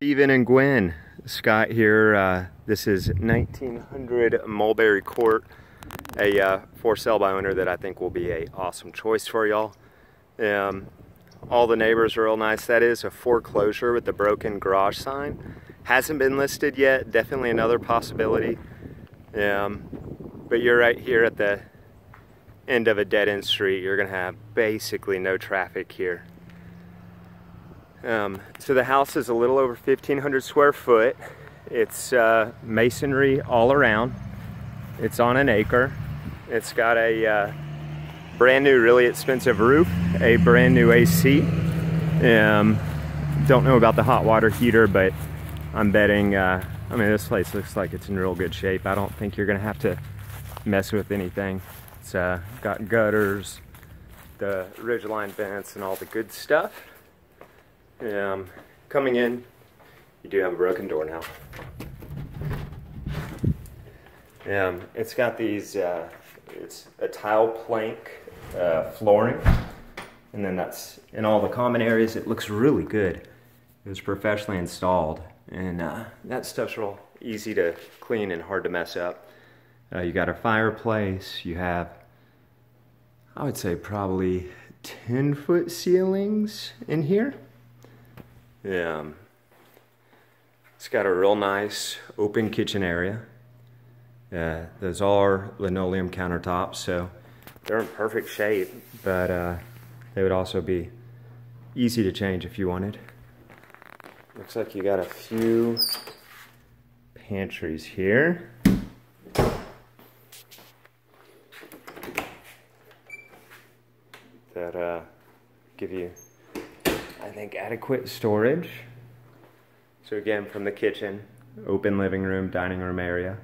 Stephen and Gwen, Scott here. Uh, this is 1900 Mulberry Court, a uh, for sale by owner that I think will be a awesome choice for y'all. Um, all the neighbors are real nice. That is a foreclosure with the broken garage sign. Hasn't been listed yet. Definitely another possibility. Um, but you're right here at the end of a dead end street. You're gonna have basically no traffic here. Um, so the house is a little over 1,500 square foot. It's uh, masonry all around. It's on an acre. It's got a uh, brand new, really expensive roof, a brand new AC. Um, don't know about the hot water heater, but I'm betting, uh, I mean, this place looks like it's in real good shape. I don't think you're gonna have to mess with anything. It's uh, got gutters, the ridgeline vents, and all the good stuff. Um, coming in, you do have a broken door now. Um, it's got these, uh, it's a tile plank uh, flooring, and then that's in all the common areas. It looks really good. It was professionally installed, and uh, that stuff's real easy to clean and hard to mess up. Uh, you got a fireplace, you have, I would say probably 10 foot ceilings in here. Um, it's got a real nice open kitchen area. Uh, those are linoleum countertops, so they're in perfect shape, but uh, they would also be easy to change if you wanted. Looks like you got a few pantries here. That uh, give you I think adequate storage. So again, from the kitchen, open living room, dining room area,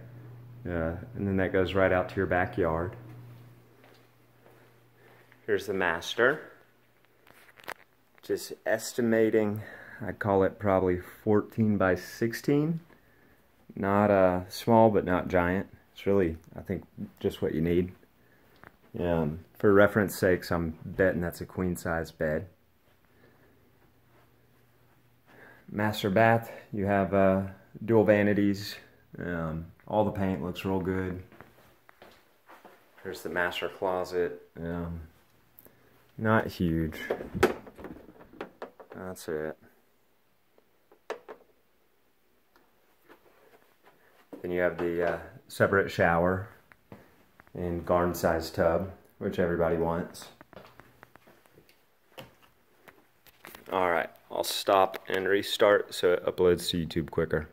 uh, and then that goes right out to your backyard. Here's the master. Just estimating, I'd call it probably 14 by 16. Not uh, small, but not giant. It's really, I think, just what you need. Um, for reference sakes, I'm betting that's a queen size bed. Master bath. You have uh, dual vanities. Um, all the paint looks real good. There's the master closet. Um, not huge. That's it. Then you have the uh, separate shower and garden-sized tub, which everybody wants. All right. I'll stop and restart so it uploads to YouTube quicker.